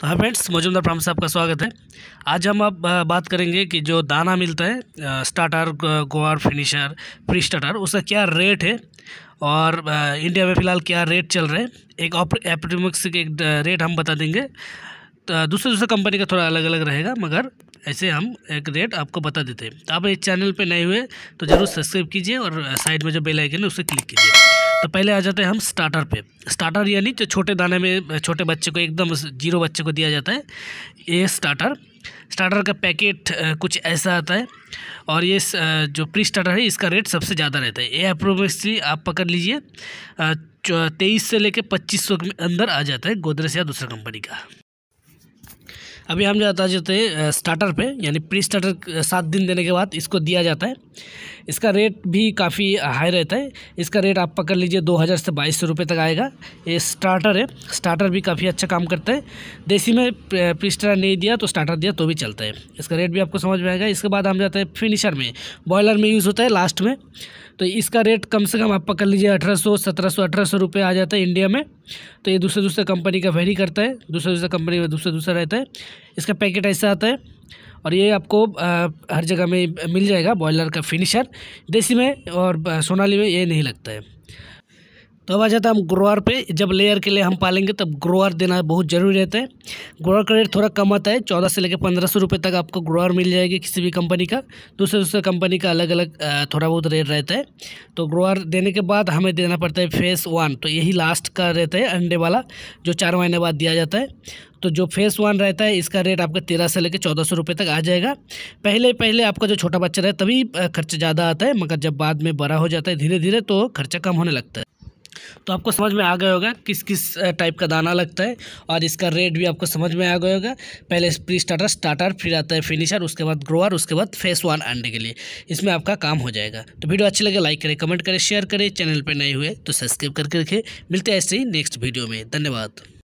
तो हाँ फ्रेंड्स, मौजूदा फार्म से आपका स्वागत है। आज हम आप बात करेंगे कि जो दाना मिलता है starter grower finisher, pre starter, उसका क्या रेट है और इंडिया में फ़िलहाल क्या रेट चल रहा है? एक एप्रीमिक्स के एक रेट हम बता देंगे। तो दूसरे दूसरे कंपनी का थोड़ा अलग अलग रहेगा, मगर ऐसे हम एक रेट आपको बता देते हैं। तो आप इस चैनल पर नए हुए तो ज़रूर सब्सक्राइब कीजिए और साइड में जो बेल आइकन है, उसे क्लिक कीजिए। तो पहले आ जाते हैं हम स्टार्टर पे। स्टार्टर यानी जो छोटे दाने में, छोटे बच्चे को एकदम ज़ीरो बच्चे को दिया जाता है, ये स्टार्टर स्टार्टर का पैकेट कुछ ऐसा आता है और ये जो प्री स्टार्टर है, इसका रेट सबसे ज़्यादा रहता है। ये अप्रोक्सली आप पकड़ लीजिए तेईस से लेकर पच्चीस सौ के अंदर आ जाता है गोदरेज या दूसरा कंपनी का। अभी हम जाता जाते हैं स्टार्टर पे, यानी प्री स्टार्टर सात दिन देने के बाद इसको दिया जाता है। इसका रेट भी काफ़ी हाई रहता है। इसका रेट आप पकड़ लीजिए दो हज़ार से बाईस सौ रुपये तक आएगा। ये स्टार्टर है। स्टार्टर भी काफ़ी अच्छा काम करता है। देसी में प्री स्टार्टर नहीं दिया तो स्टार्टर दिया तो भी चलता है। इसका रेट भी आपको समझ में आएगा। इसके बाद हम जाते हैं फिनिशर में। बॉयलर में यूज़ होता है लास्ट में। तो इसका रेट कम से कम आप पकड़ लीजिए अठारह सौ सत्रह सौ अठारह सौ रुपये आ जाता है इंडिया में। तो ये दूसरे दूसरे कंपनी का वेरी करता है। दूसरे दूसरे कंपनी में दूसरा दूसरा रहता है। इसका पैकेट ऐसा आता है और ये आपको आ, हर जगह में मिल जाएगा। बॉयलर का फिनिशर देसी में और सोनाली में ये नहीं लगता है। तो अब आ जाता है हम ग्रोअर पे। जब लेयर के लिए हम पालेंगे, तब ग्रोअर देना बहुत ज़रूरी रहता है। ग्रोअर का रेट थोड़ा कम आता है। चौदह से लेकर पंद्रह सौ रुपये तक आपको ग्रोअर मिल जाएगी किसी भी कंपनी का। दूसरे दूसरे कंपनी का अलग अलग थोड़ा बहुत रेट रहता है। तो ग्रोअर देने के बाद हमें देना पड़ता है फेस वन तो यही लास्ट का रहता है अंडे वाला, जो चार महीने बाद दिया जाता है। तो जो फेस वन रहता है, इसका रेट आपका तेरह से लेकर चौदह सौ रुपये तक आ जाएगा। पहले पहले आपका जो छोटा बच्चा रहे, तभी खर्चा ज़्यादा आता है। मगर जब बाद में बड़ा हो जाता है धीरे धीरे तो खर्चा कम होने लगता है। तो आपको समझ में आ गया होगा किस किस टाइप का दाना लगता है। और इसका रेट भी आपको समझ में आ गया होगा। पहले प्री स्टार्टर स्टार्टर फिर आता है फिनिशर उसके बाद ग्रोअर उसके बाद फेस वन अंडे के लिए। इसमें आपका काम हो जाएगा। तो वीडियो अच्छी लगे लाइक करें कमेंट करें शेयर करें। चैनल पर नए हुए तो सब्सक्राइब करके रखें। मिलते हैं ऐसे ही नेक्स्ट वीडियो में। धन्यवाद।